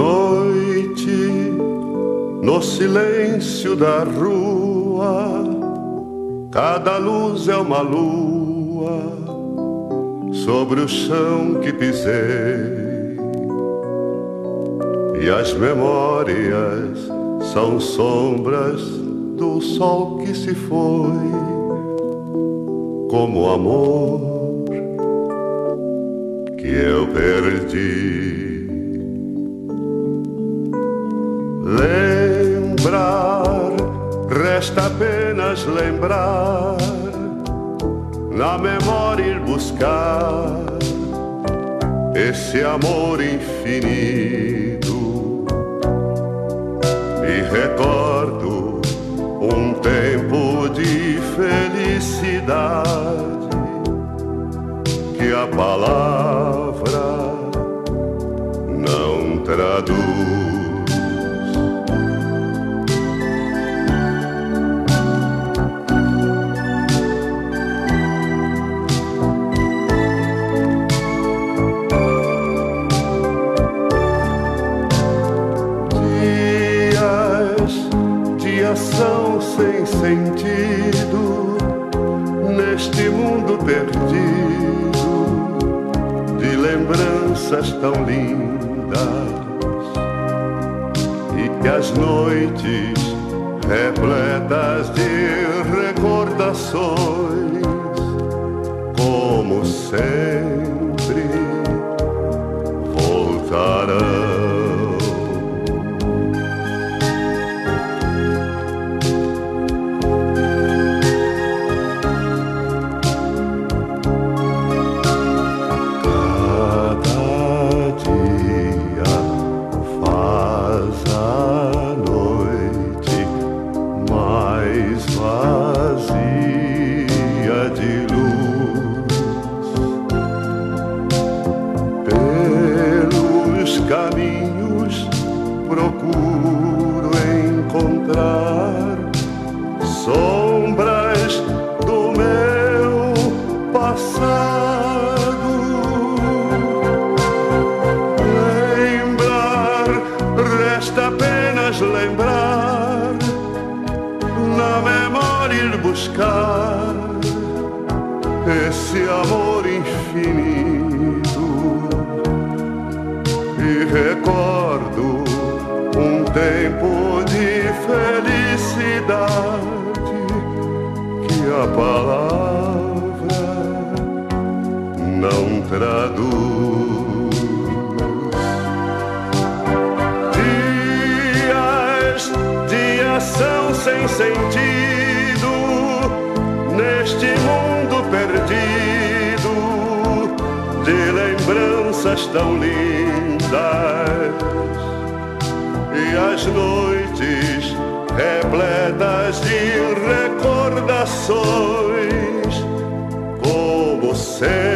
Noite, no silêncio da rua, cada luz é uma lua sobre o chão que pisei. E as memórias são sombras do sol que se foi, como amor que eu perdi. Lembrar, resta apenas lembrar, na memória ir buscar esse amor infinito. E recordo um tempo de felicidade que a palavra neste mundo perdido de lembranças tão lindas e que as noites repletas de recordações como sempre thought. buscar esse amor infinito e recordo um tempo de felicidade que a palavra não traduz. dias, dias são sem sentido. perdido de lembranças tão lindas e as noites repletas de recordações como sempre.